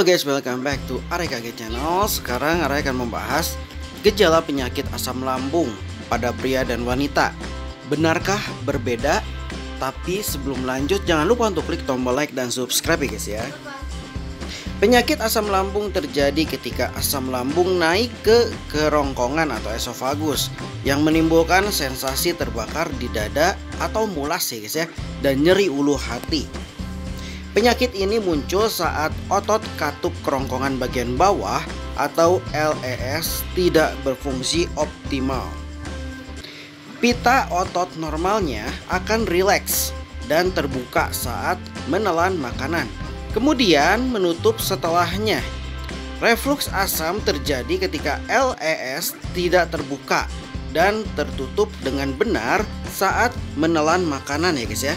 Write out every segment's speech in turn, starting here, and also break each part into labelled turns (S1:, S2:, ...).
S1: Halo guys, welcome back to AREKG Channel Sekarang Are akan membahas gejala penyakit asam lambung pada pria dan wanita Benarkah berbeda? Tapi sebelum lanjut jangan lupa untuk klik tombol like dan subscribe ya guys ya Penyakit asam lambung terjadi ketika asam lambung naik ke kerongkongan atau esofagus yang menimbulkan sensasi terbakar di dada atau mulas ya guys ya dan nyeri ulu hati. Penyakit ini muncul saat otot katup kerongkongan bagian bawah atau LES tidak berfungsi optimal. Pita otot normalnya akan rileks dan terbuka saat menelan makanan, kemudian menutup setelahnya. Reflux asam terjadi ketika LES tidak terbuka dan tertutup dengan benar saat menelan makanan ya guys ya.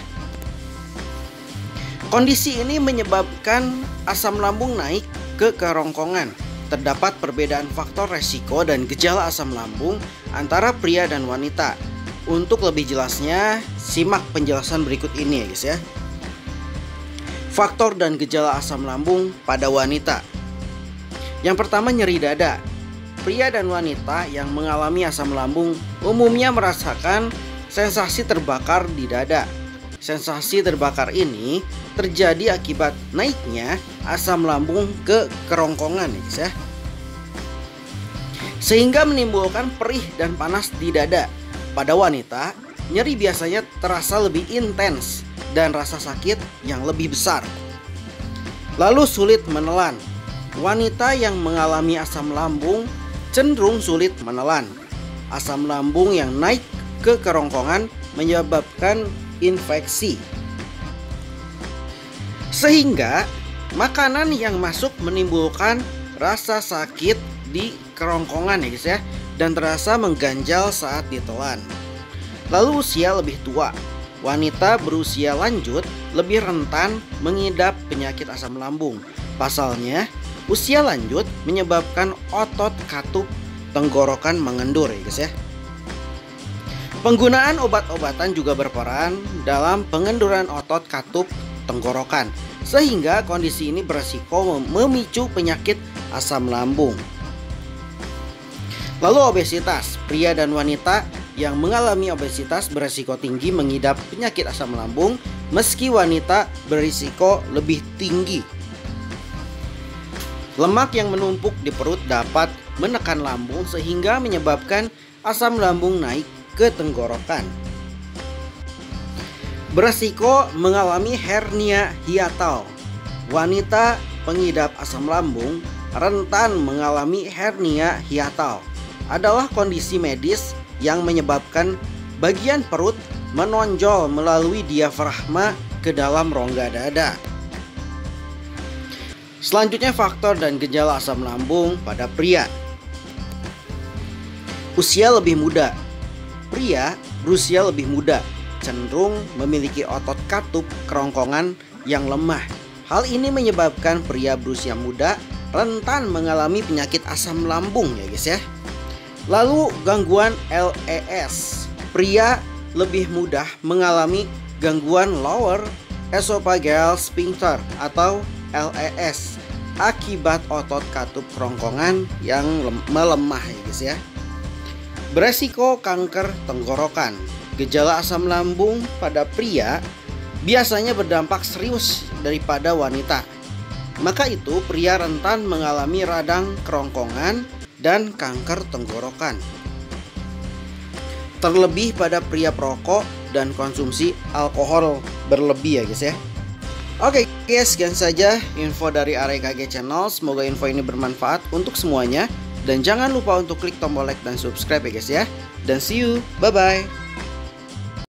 S1: Kondisi ini menyebabkan asam lambung naik ke kerongkongan. Terdapat perbedaan faktor resiko dan gejala asam lambung antara pria dan wanita. Untuk lebih jelasnya, simak penjelasan berikut ini ya guys ya. Faktor dan gejala asam lambung pada wanita. Yang pertama nyeri dada. Pria dan wanita yang mengalami asam lambung umumnya merasakan sensasi terbakar di dada. Sensasi terbakar ini terjadi akibat naiknya asam lambung ke kerongkongan ya guys ya. Sehingga menimbulkan perih dan panas di dada. Pada wanita, nyeri biasanya terasa lebih intens dan rasa sakit yang lebih besar. Lalu sulit menelan. Wanita yang mengalami asam lambung cenderung sulit menelan. Asam lambung yang naik ke kerongkongan menyebabkan infeksi sehingga makanan yang masuk menimbulkan rasa sakit di kerongkongan ya guys ya dan terasa mengganjal saat ditelan. Lalu usia lebih tua. Wanita berusia lanjut lebih rentan mengidap penyakit asam lambung. Pasalnya, usia lanjut menyebabkan otot katup tenggorokan mengendur ya guys ya. Penggunaan obat-obatan juga berperan dalam pengenduran otot katup tenggorokan sehingga kondisi ini beresiko memicu penyakit asam lambung. Lalu obesitas, pria dan wanita yang mengalami obesitas beresiko tinggi mengidap penyakit asam lambung meski wanita berisiko lebih tinggi. Lemak yang menumpuk di perut dapat menekan lambung sehingga menyebabkan asam lambung naik ke tenggorokan beresiko mengalami hernia hiatal. Wanita pengidap asam lambung rentan mengalami hernia hiatal. Adalah kondisi medis yang menyebabkan bagian perut menonjol melalui diafragma ke dalam rongga dada. Selanjutnya faktor dan gejala asam lambung pada pria. Usia lebih muda. Pria berusia lebih muda cenderung memiliki otot katup kerongkongan yang lemah. Hal ini menyebabkan pria berusia muda rentan mengalami penyakit asam lambung ya guys ya. Lalu gangguan LES. Pria lebih mudah mengalami gangguan lower esophageal sphincter atau LES akibat otot katup kerongkongan yang melemah ya guys ya. Beresiko kanker tenggorokan. Gejala asam lambung pada pria biasanya berdampak serius daripada wanita. Maka itu pria rentan mengalami radang kerongkongan dan kanker tenggorokan. Terlebih pada pria perokok dan konsumsi alkohol berlebih ya guys ya. Oke guys, sekian saja info dari ARKG Channel. Semoga info ini bermanfaat untuk semuanya. Dan jangan lupa untuk klik tombol like dan subscribe ya guys ya. Dan see you, bye-bye.